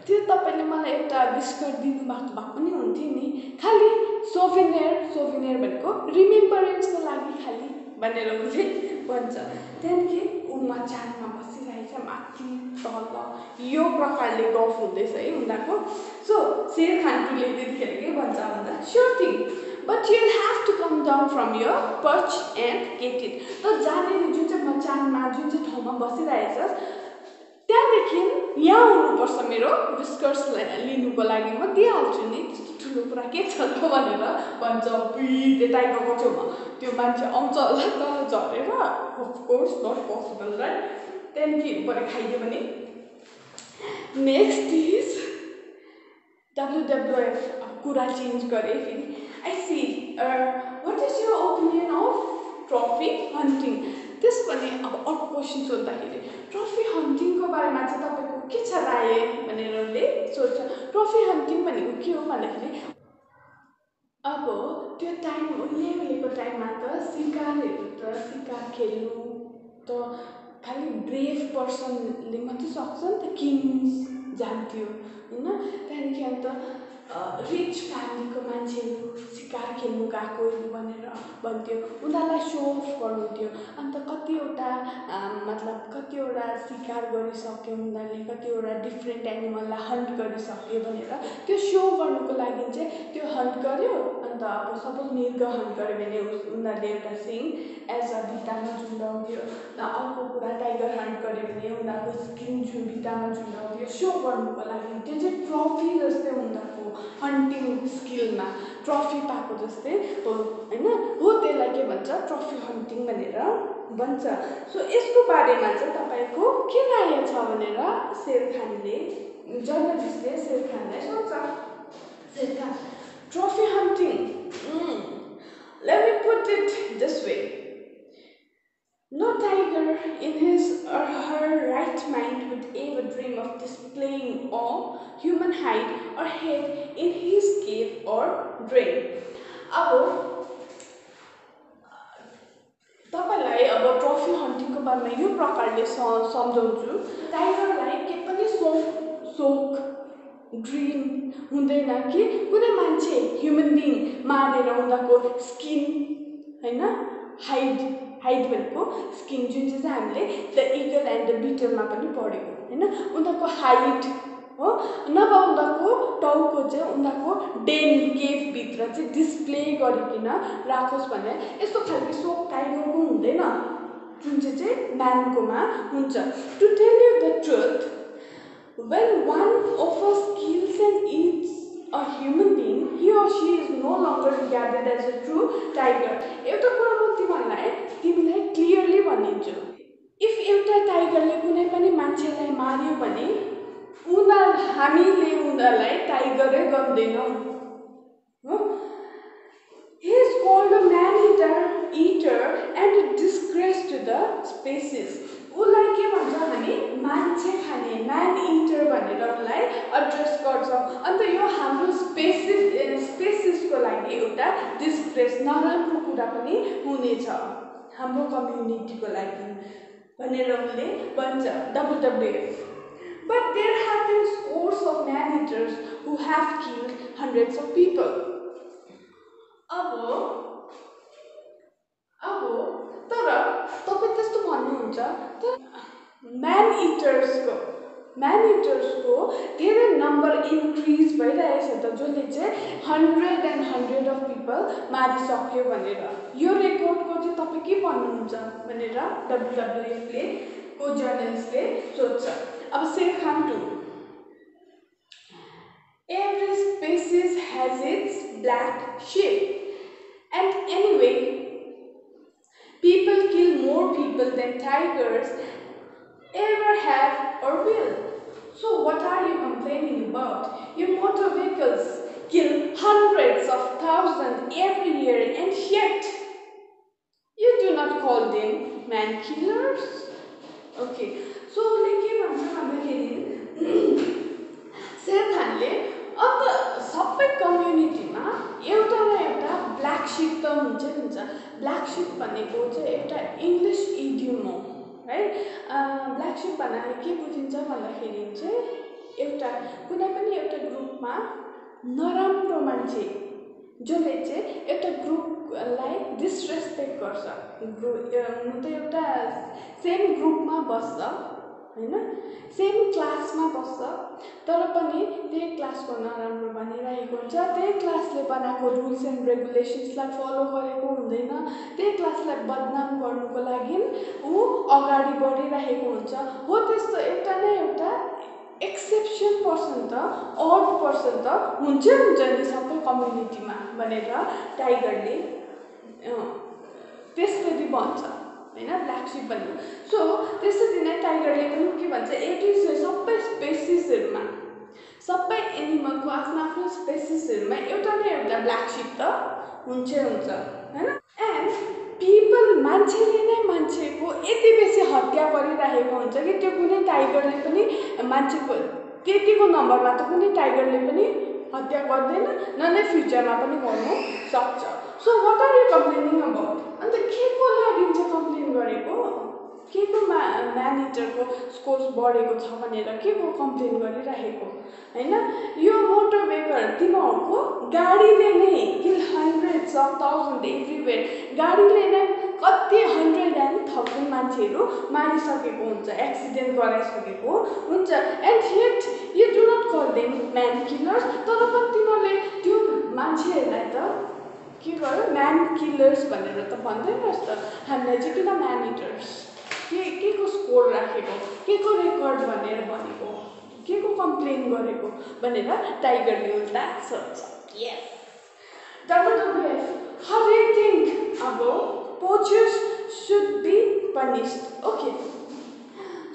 त्यो तपाईँले मलाई एउटा विस्कर दिनुभएको भएको पनि हुन्थ्यो नि। खालि सोभिनियर सोभिनियर भनेको रिमेम्बरेन्सको लागि खालि भनेर उसले भन्छ। त्यहाँदेखि ऊ मचानमा बसिरहेछ माथि तल। यो प्रकारले गफ हुँदैछ है उनीहरूको। सो शेर खानपुरले त्यतिखेर के भन्छ भन्दा sure thing but you have to come down from your perch and get it त जहाँनिर जुन चाहिँ मचानमा जुन चाहिँ ठाउँमा बसिरहेछस् त्यहाँदेखि यहाँ आउनुपर्छ मेरो विस्कर्स लिनुको लागि म दिइहाल्छु नि। त्यस्तो ठुलो कुरा के छ त भनेर भन्छ त्यो टाइपको छेउमा त्यो मान्छे आउँछ होला तर झरेर। अफकोर्स नट पोसिबल राइट त्यहाँदेखि भरे खाइदियो भने? नेक्स्ट इज डब्लुडब्लुएफ कुरा चेन्ज गरेँ फेरि। I see what is your opinion of trophy hunting त्यसो भने अब अर्को क्वेसन सोद्धाखेरि ट्रफी हन्टिङको बारेमा चाहिँ तपाईँको के छ राय भनेर उसले सोध्छ। ट्रफी हन्टिङ भनेको के हो भन्दाखेरि अब त्यो टाइम उहिले उहिलेको टाइममा त सिकारहरू त सिकार खेल्नु त खालि ब्रेभ पर्सनले मात्रै सक्छ नि त किङ्स जान्थ्यो होइन? त्यहाँदेखि अन्त रिच फ्यामिलीको मान्छेहरू सिकार खेल्नु गएको भनेर भन्थ्यो। उनीहरूलाई सो अफ गर्नुहुन्थ्यो अन्त कतिवटा मतलब कतिवटा सिकार गरिसक्यो उनीहरूले कतिवटा डिफ्रेन्ट एनिमललाई हन्ट गरिसक्यो भनेर। त्यो सो गर्नुको लागि चाहिँ त्यो हन्ट गर्यो अन्त अब सपोज मृग हन्ट गर्यो भने उनीहरूले एउटा सिङ एज अ भित्तामा झुन्डाउँथ्यो। अर्को कुरा टाइगर हन्ट गर्यो भने उनीहरूको स्किन जुन भित्तामा झुन्डाउँथ्यो सो गर्नुको लागि त्यो चाहिँ ट्रफी जस्तै उनीहरूको हन्टिङ स्किलमा ट्रफी पाएको जस्तै हो होइन? हो त्यसलाई के भन्छ? ट्रफी हन्टिङ भनेर भन्छ। सो यसको बारेमा चाहिँ तपाईँको के राय छ भनेर शेर खानले जर्नलिस्टले शेर खानलाई सोध्छ। Sher Khan trophy hunting let me put it this way no tiger in his or her right mind would ever dream of displaying a human hide or head in his cave or drain. अब तपाईँलाई अब trophy हन्टिङको बारेमा यो प्रकारले स सम्झाउँछु टाइगरलाई के पनि सोक सोक ड्रिम हुँदैन कि कुनै मान्छे ह्युमन बिङ मारेर उनीहरूको स्किन होइन हाइड हाइड भनेको स्किन जुन चाहिँ चाहिँ हामीले द इगल एन्ड द बिटरमा पनि पढेको होइन? उनीहरूको हाइट हो नभए उनीहरूको टाउको चाहिँ उनीहरूको डेन केभभित्र चाहिँ डिस्प्ले गरिकन राखोस् भने यस्तो खालको सोक टाइगरको हुँदैन जुन चाहिँ चाहिँ म्यानकोमा हुन्छ। To tell you the truth one of us kills and eats a human being, he or she is no longer regarded as a true tiger. एउटा कुरा म तिमीहरूलाई तिमीलाई क्लियरली भनिदिन्छु इफ एउटा टाइगरले कुनै पनि मान्छेलाई मार्यो भने उनीहरू हामीले उनीहरूलाई टाइगरै गर्दैनौँ हो He is called a man-eater eater and a disgrace to the species. उसलाई के भन्छ हामी मान्छे खाने म्यान इन्टर भनेर उसलाई एड्रेस गर्छौँ। अन्त यो हाम्रो स्पेसिस स्पेसिसको लागि एउटा डिस्प्रेस नराम्रो कुरा पनि हुनेछ हाम्रो कम्युनिटीको लागि भनेर उसले भन्छ। WWF But there have been scores of man-eaters who have killed hundreds of people. अब अब तर तपाईँ त्यस्तो भन्नुहुन्छ तर म्यान इटर्सको म्यान इटर्सको धेरै नम्बर इन्क्रिज भइरहेछ त जसले चाहिँ hundred and hundred of people मारिसक्यो भनेर यो रेकर्डको चाहिँ तपाईँ के भन्नुहुन्छ भनेर डब्लुडब्लुएफले को जर्नलिस्टले सोध्छ अब Khan to Every species has its black sheep. And anyway, people kill more people than tigers ever have or will. So what are you complaining about? Your motor vehicles kill hundreds of thousands every year and yet you do not call them man killers? Okay, so उसले के भन्छ भन्दाखेरि शेर खानले अन्त सबै कम्युनिटीमा एउटा न एउटा ब्ल्याक सिप त हुन्छै हुन्छ ब्ल्याक सिप भनेको चाहिँ एउटा इङ्ग्लिस इडियम हो है ब्ल्याक सिप भन्नाले के बुझिन्छ भन्दाखेरि चाहिँ एउटा कुनै पनि एउटा ग्रुपमा नराम्रो मान्छे जसले चाहिँ एउटा ग्रुपलाई डिसरेस्पेक्ट गर्छ ग्रु हुनु त एउटा सेम ग्रुपमा बस्छ होइन? सेम क्लासमा बस्छ। तर पनि त्यही क्लासको नराम्रो भनिरहेको हुन्छ। त्यही क्लासले बनाएको रुल्स एन्ड रेगुलेसन्सलाई फलो गरेको हुँदैन। त्यही क्लासलाई बदनाम गर्नुको लागि ऊ अगाडि बढिरहेको हुन्छ। हो त्यस्तो एउटा न एउटा एक्सेप्सन पर्सन त अड पर्सन त हुन्छै हुन्छ नि सबै कम्युनिटीमा भनेर टाइगरले त्यसरी भन्छ होइन? ब्ल्याक सिप भनेको सो त्यसरी नै टाइगरले पनि के भन्छ एभ्री सबै स्पेसिसहरूमा सबै एनिमलको आफ्नो आफ्नो स्पेसिसहरूमा एउटा न एउटा ब्ल्याक सिप त हुन्छै हुन्छ होइन? एन्ड पिपल मान्छेले नै मान्छेको यति बेसी हत्या गरिरहेको हुन्छ कि त्यो कुनै टाइगरले पनि मान्छेको त्यतिको नम्बरमा त कुनै टाइगरले पनि हत्या गर्दैन न नै फ्युचरमा पनि गर्नु सक्छ। So what are you complaining about and के को लागि चाहिँ कम्प्लेन गरेको? के को मा म्यानिटरको स्कोर्स बढेको छ भनेर के को कम्प्लेन गरिरहेको? होइन? यो मोटर भेहिकल तिमीहरूको गाडीले नै kill hundreds of thousand everywhere गाडीले नै कति हन्ड्रेड एन्ड थाउजन्ड मान्छेहरू मारिसकेको हुन्छ एक्सिडेन्ट गराइसकेको हुन्छ. And yet you do not call them man killers तर पनि तिमीहरूले त्यो मान्छेहरूलाई त के गर्यो? म्यान किलर्स भनेर त भन्दैन त. हामीलाई चाहिँ किन म्यान इटर्स के के को स्कोर राखेको के को रेकर्ड भनेर भनेको के को कम्प्लेन गरेको भनेर टाइगरले उल्टा सोध्छ यस do you think about poachers should be punished? Okay.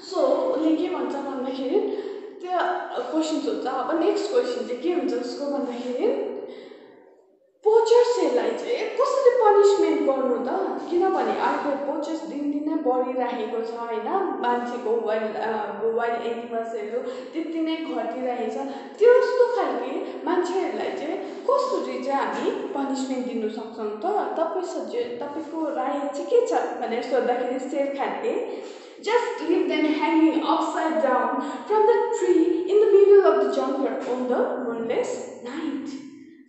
So उसले के भन्छ भन्दाखेरि त्यो क्वेसन सोध्छ अब नेक्स्ट क्वेसन चाहिँ के हुन्छ उसको भन्दाखेरि पोचर्सहरूलाई चाहिँ कसरी पनिसमेन्ट गर्नु त? किनभने अहिले पोचर्स दिनदिनै बढिरहेको छ होइन? मान्छेको वाइल्ड वाइल्ड एनिमल्सहरू त्यति नै घटिरहेको छ त्यस्तो खालके मान्छेहरूलाई चाहिँ कसरी चाहिँ हामी पनिसमेन्ट दिनु सक्छौँ त? तपाईँ सजे तपाईँको राय चाहिँ के छ? भनेर सोद्धाखेरि शेर खानले Just leave them hanging upside down from the tree in the middle of the jungle on the moonless night.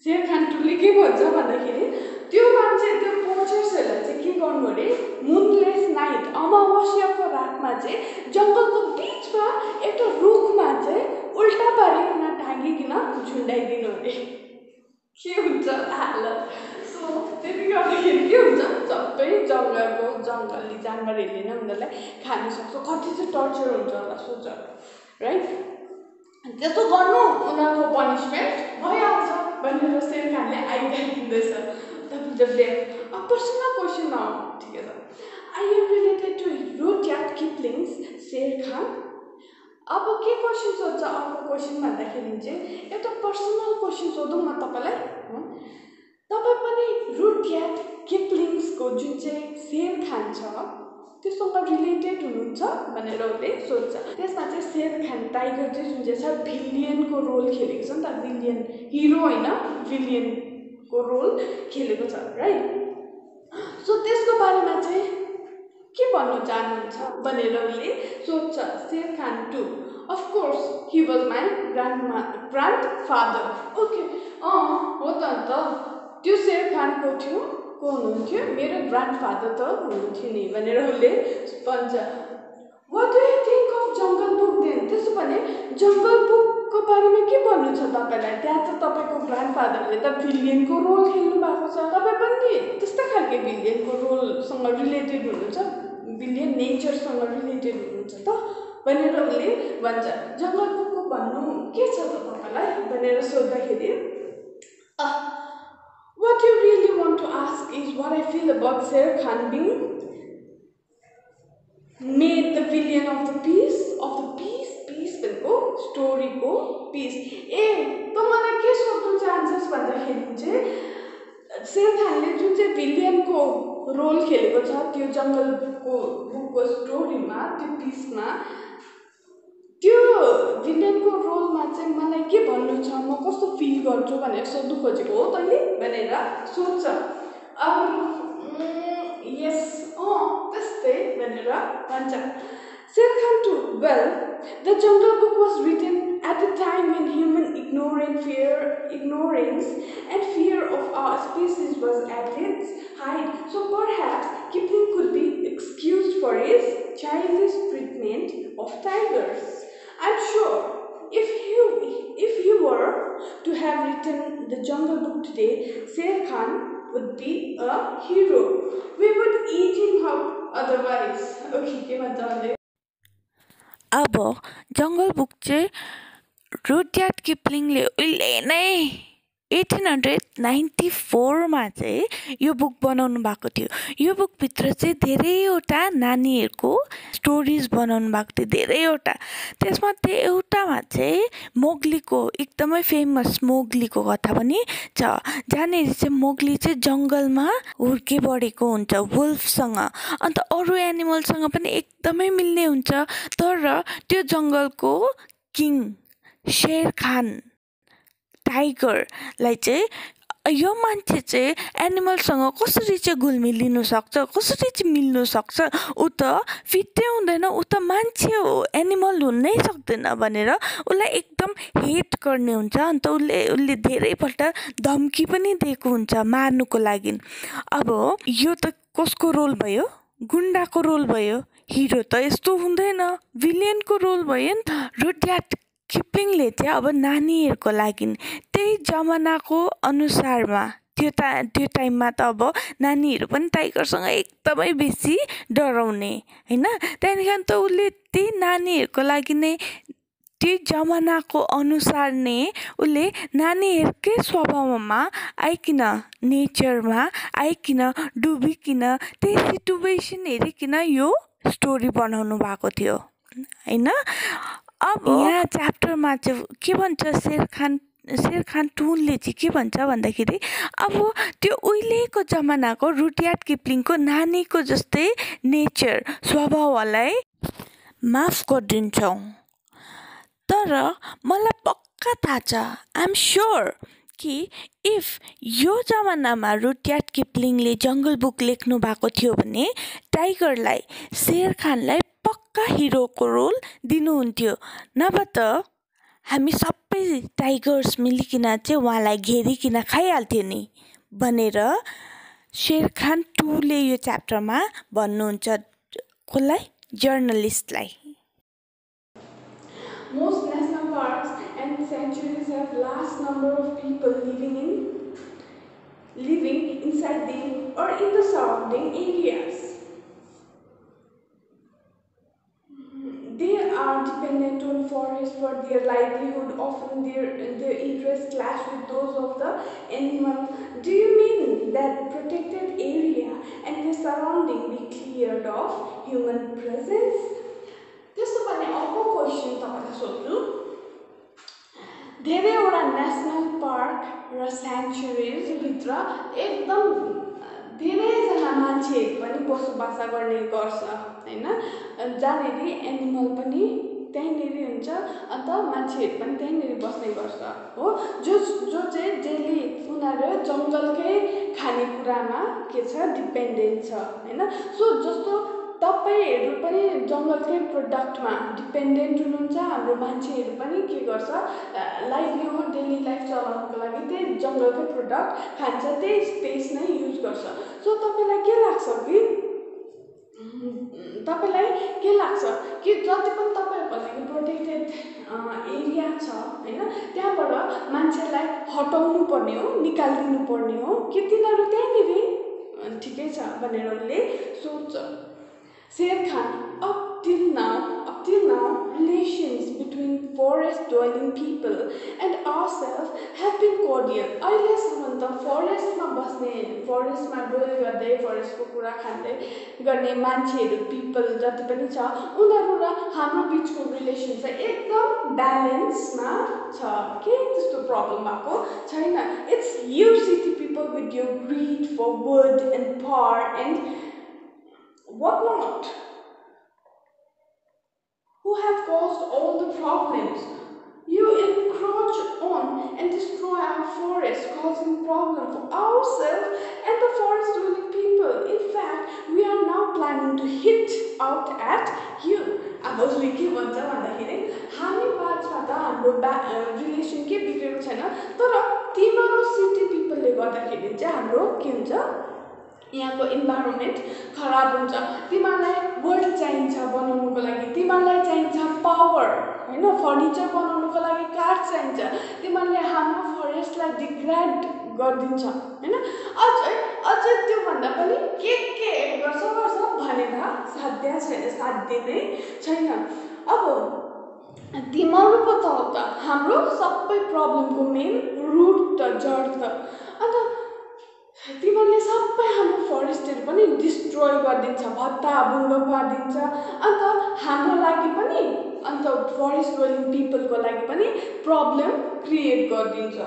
शेर खान टुले के भन्छ भन्दाखेरि त्यो मान्छे त्यो पोचर्सहरूलाई चाहिँ के गर्नु अरे मुनलेस नाइट अमावस्याको रातमा चाहिँ जङ्गलको बिचमा एउटा रुखमा चाहिँ उल्टा पारिकन टाँगिकन झुन्डाइदिनु अरे के हुन्छ हालत सो त्यति गर्दाखेरि के हुन्छ? सबै जङ्गलको जङ्गली जनावरहरूले नै उनीहरूलाई खान सक्छ। कति चाहिँ टर्चर हुन्छ होला सोच राइट त्यस्तो गर्नु उनीहरूको पनिसमेन्ट भइहाल्छ। भनेर शेर खानले आइडिया दिँदैछ। डब्लुडब्लुए अब पर्सनल क्वेसन न ठिकै छ। I am related to Rudyard Kipling's Shere Khan. अब के क्वेसन सोध्छ अर्को क्वेसन भन्दाखेरि चाहिँ एउटा पर्सनल क्वेसन सोधौँ म तपाईँलाई। तपाईँ पनि रुट्याट किपलिङ्सको जुन चाहिँ शेर खान छ त्योसँग रिलेटेड हुनुहुन्छ भनेर उसले सोध्छ। त्यसमा चाहिँ शेर खान टाइगर चाहिँ जुन चाहिँ छ भिलियनको रोल खेलेको छ नि त। भिलियन हिरो होइन भिलियनको रोल खेलेको छ राइट सो त्यसको बारेमा चाहिँ के भन्नु चाहनुहुन्छ भनेर उसले सोध्छ Shere Khan to of course he was my grand grand father okay अँ हो त अन्त। त्यो शेर खानको थियो? को हुनुहुन्थ्यो? मेरो ग्रान्ड फादर त हुनुहुन्थ्यो नि भनेर उसले भन्छ। What do you think of jungle book then त्यसो भने जङ्गल बुकको बारेमा के भन्नु छ तपाईँलाई? त्यहाँ त तपाईँको ग्रान्ड फादरले त भिलियनको रोल खेल्नु भएको छ। तपाईँ पनि त्यस्तै खालको भिलियनको रोलसँग रिलेटेड हुनुहुन्छ? भिलियन नेचरसँग रिलेटेड हुनुहुन्छ त? भनेर उसले भन्छ। जङ्गल बुकको भन्नु के छ त तपाईँलाई? भनेर सोद्धाखेरि What you really want to ask is what I feel about Sher Khan being made the villain of the piece, of the piece, piece भनेको स्टोरीको पिस ए त मलाई के सोध्नु चाहन्छस् भन्दाखेरि चाहिँ शेर खानले जुन चाहिँ भिलियनको रोल खेलेको छ त्यो जङ्गलको बुकको स्टोरीमा त्यो पिसमा त्यो भिलेनको रोलमा चाहिँ मलाई के भन्नु छ म कस्तो फिल गर्छु भनेर सोध्नु खोजेको हो तैँले भनेर सोध्छ यस अँ त्यस्तै भनेर भन्छ Shere Khan to well the Jungle Book was written at the time when human ignorant fear ignorance and fear of our species was at its height so perhaps Kipling could be excused for his childish treatment of tigers I'm sure if you if you were to have written the Jungle Book today, Sher Khan would be a hero. We would eat him up otherwise. Okay, के भन्छ अहिले अब जङ्गल book चाहिँ Rudyard किपलिङले उहिले नै eighteen hundred ninety फोरमा चाहिँ यो बुक बनाउनु भएको थियो। यो बुकभित्र चाहिँ धेरैवटा नानीहरूको स्टोरिज बनाउनु भएको थियो धेरैवटा। त्यसमध्ये एउटामा चाहिँ मोगलीको एकदमै फेमस मोगलीको कथा पनि छ। जहाँनिर चाहिँ मोगली चाहिँ जङ्गलमा हुर्के बढेको हुन्छ वुल्फसँग। अन्त अरू एनिमलसँग पनि एकदमै मिल्ने हुन्छ। तर त्यो जङ्गलको किङ शेर खान टाइगरलाई चाहिँ यो मान्छे चाहिँ एनिमलसँग कसरी चाहिँ घुलमिलिनु सक्छ कसरी चाहिँ मिल्नु सक्छ? ऊ त फिट्टै हुँदैन ऊ त मान्छे हो एनिमल हुनै सक्दैन भनेर उसलाई एकदम हेट गर्ने हुन्छ। अन्त उसले उसले धेरैपल्ट धम्की पनि दिएको हुन्छ मार्नुको लागि। अब यो त कसको रोल भयो? गुन्डाको रोल भयो हिरो त यस्तो हुँदैन। भिलियनको रोल भयो नि त। रुड्यार्ड किपलिङले चाहिँ अब नानीहरूको लागि। त्यही जमानाको अनुसारमा त्यो टा त्यो टाइममा त अब नानीहरू पनि टाइगरसँग एकदमै बेसी डराउने होइन? त्यहाँदेखि त उसले त्यही नानीहरूको लागि नै त्यही जमानाको अनुसार नै उसले नानीहरूकै स्वभावमा आइकन नेचरमा आइकन डुबिकन त्यही सिचुएसन हेरिकन यो स्टोरी बनाउनु भएको थियो होइन? अब यहाँ च्याप्टरमा चाहिँ के भन्छ शेर खान शेर खान टुनले चाहिँ के भन्छ भन्दाखेरि अब त्यो उहिलेको जमानाको रुड्यार्ड किपलिङको नानीको जस्तै नेचर स्वभावलाई माफ गरिदिन्छौँ। तर मलाई पक्का थाहा छ आइएम स्योर कि इफ यो जमानामा रुड्यार्ड किपलिङले जङ्गल बुक लेख्नु भएको थियो भने टाइगरलाई शेर खानलाई पक्का हिरोको रोल दिनुहुन्थ्यो नभए त हामी सबै टाइगर्स मिलिकन चाहिँ उहाँलाई घेरिकन खाइहाल्थ्यो नि भनेर शेर खान टूले यो च्याप्टरमा भन्नुहुन्छ कसलाई जर्नलिस्टलाई Most national parks and sanctuaries have large number of people living in living inside them or in the surrounding areas. They are dependent on forests for their livelihood. Often their their interests clash with those of the animal. Do you mean that protected area and the surrounding be cleared of human presence? त्यस्तो भने अर्को question तपाईँलाई सोध्छु धेरैवटा national park र सेङ्चुरिजभित्र एकदम धेरैजना मान्छेहरू पनि बसोबास गर्ने गर्छ होइन? जहाँनिर एनिमल पनि त्यहीँनिर हुन्छ अन्त मान्छेहरू पनि त्यहीँनिर बस्ने गर्छ हो? जो जो चाहिँ डेली उनीहरू जङ्गलकै खानेकुरामा के छ डिपेन्डेन्ट छ होइन? सो जस्तो तपाईँहरू पनि जङ्गलकै प्रडक्टमा डिपेन्डेन्ट हुनुहुन्छ हाम्रो मान्छेहरू पनि के गर्छ लाइभलीहुड डेली लाइफ चलाउनुको लागि त्यही जङ्गलकै प्रडक्ट खान्छ त्यही स्पेस नै युज गर्छ। सो तपाईँलाई के लाग्छ कि तपाईँलाई के लाग्छ? कि जति पनि तपाईँहरूको लागि प्रोटेक्टेड एरिया छ होइन त्यहाँबाट मान्छेलाई हटाउनु पर्ने हो निकालिदिनु पर्ने हो कि तिनीहरू त्यहीँनिर? ठिकै छ भनेर उसले सोध्छ Sher Khan, up till now, up till now, relations between forest-dwelling people and ourselves have been cordial. अहिलेसम्म त फरेस्टमा बस्ने फरेस्टमा डोल गर्दै फरेस्टको कुरा खाँदै गर्ने मान्छेहरू पिपल जति पनि छ उनीहरू र हाम्रो बिचको रिलेसन चाहिँ एकदम ब्यालेन्समा छ केही त्यस्तो प्रब्लम भएको छैन it's you city people with your grid for wood and power and whatnot, who have caused all the problems. You encroach on and destroy our forests, causing problem for ourselves and the forest-dwelling people. In fact, we are now planning to hit out at you. अब उसले के भन्छ भन्दाखेरि हामी पाँचमा त हाम्रो ब्या रिलेसन के बिग्रेको छैन तर तिम्रो सिटी पिपलले गर्दाखेरि चाहिँ हाम्रो के हुन्छ यहाँको इन्भाइरोमेन्ट खराब हुन्छ। तिमीहरूलाई वर्ल्ड चाहिन्छ बनाउनुको लागि। तिमीहरूलाई चाहिन्छ पावर होइन? फर्निचर बनाउनुको लागि काठ चाहिन्छ। तिमीहरूले हाम्रो फरेस्टलाई डिग्रेड गरिदिन्छ होइन? अझै अझै त्योभन्दा पनि के के गर्छ गर्छ भनेर साध्य छैन साध्य नै छैन। अब तिमीहरू पो त त हाम्रो सबै प्रब्लमको मेन रुट त जड त। अन्त तिमीहरूले सबै हाम्रो फरेस्टहरू पनि डिस्ट्रोय गरिदिन्छ भत्ता भुङ्गो पारिदिन्छ। अन्त हाम्रो लागि पनि अन्त फरेस्ट डुवेलिङ पिपलको लागि पनि प्रब्लम क्रिएट गरिदिन्छ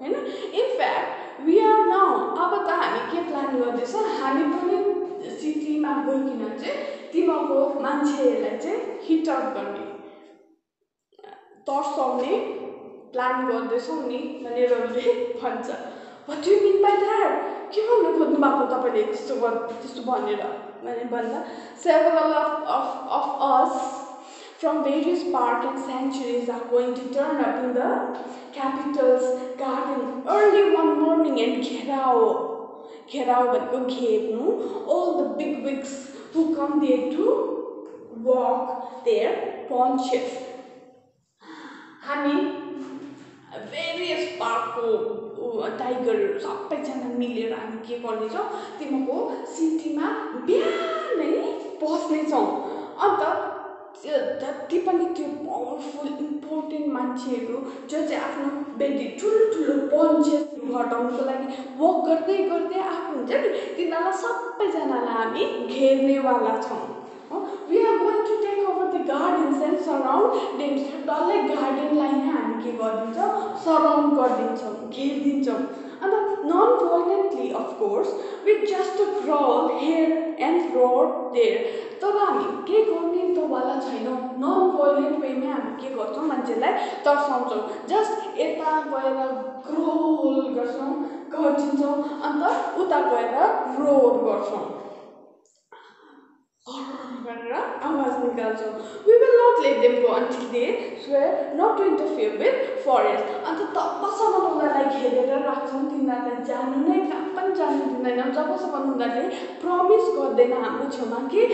होइन? इनफ्याक्ट वी आर नाउ अब त हामी के प्लान गर्दैछ? हामी पनि सिटीमा गइकन चाहिँ तिमीहरूको मान्छेहरूलाई चाहिँ हिट आउट गर्ने तर्साउने प्लान गर्दैछौँ नि भनेर उसले [LAUGHS] भन्छ। What you mean by that के भन्नु खोज्नु भएको तपाईँले त्यस्तो गर त्यस्तो भनेर भने भन्दा several of of of us from various parks and sanctuaries are going to turn up in the capital's garden early one morning and gherao घेराउ भनेको घेर्नु all the big wigs who come there to walk their paunches हामी various पार्कको टाइगरहरू सबैजना मिलेर हामी के गर्नेछौँ? तिमीको सिटीमा बिहानै पस्नेछौँ। अन्त जति पनि त्यो पावरफुल इम्पोर्टेन्ट मान्छेहरू जो चाहिँ आफ्नो बेडी ठुल्ठुलो पन्चेसहरू हटाउनुको लागि वक गर्दै गर्दै आएको हुन्छ नि तिनीहरूलाई सबैजनालाई हामी घेर्नेवाला छौँ। We are going to take over the gardens and surround them डल्लै गार्डनलाई नै हामी के गरिदिन्छौँ? सराउन्ड गरिदिन्छौँ घेरिदिन्छौँ। And non violently of course with just a growl here and roar there तर हामी के गर्ने? तवाला छैनौँ। नन भोइलेन्ट वेमै हामी के गर्छौँ? मान्छेलाई तर्साउँछौँ। जस्ट यता गएर क्रोल गर्छौँ गर्छिन्छौँ अन्त उता गएर रोड गर्छौँ। गरेर आवाज निकाल्छौँ we will not let them go until they swear not to interfere with forest अन्त तबसम्म उनीहरूलाई घेरेर राख्छौँ तिनीहरूलाई जानु नै कहाँ पनि जानु दिँदैनौँ जबसम्म उनीहरूले प्रमिस गर्दैन हाम्रो छेउमा कि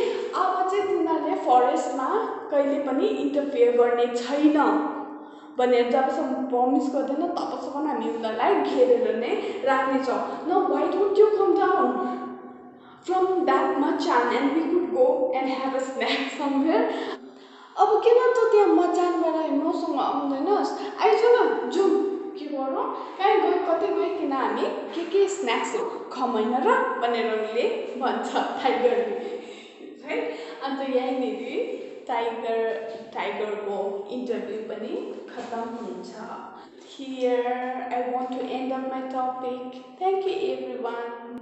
अब चाहिँ तिनीहरूले फरेस्टमा कहिले पनि इन्टरफियर गर्ने छैन भनेर जबसम्म प्रमिस गर्दैन तबसम्म हामी उनीहरूलाई घेरेर नै राख्नेछौँ न why don't you come down from that machan and we could go and have a snack [LAUGHS] somewhere. अब किन त त्यहाँ मचानबाट मसँग आउँदैनस् आइज न जाउँ। के गरौँ कहीँ गयो कतै गइकन हामी के के स्न्याक्सहरू खमाइन र भनेर उसले भन्छ टाइगरले है अन्त यहीँनिर टाइगर टाइगरको इन्टरभ्यू पनि खतम हुन्छ। Here I want to end of my topic thank you every one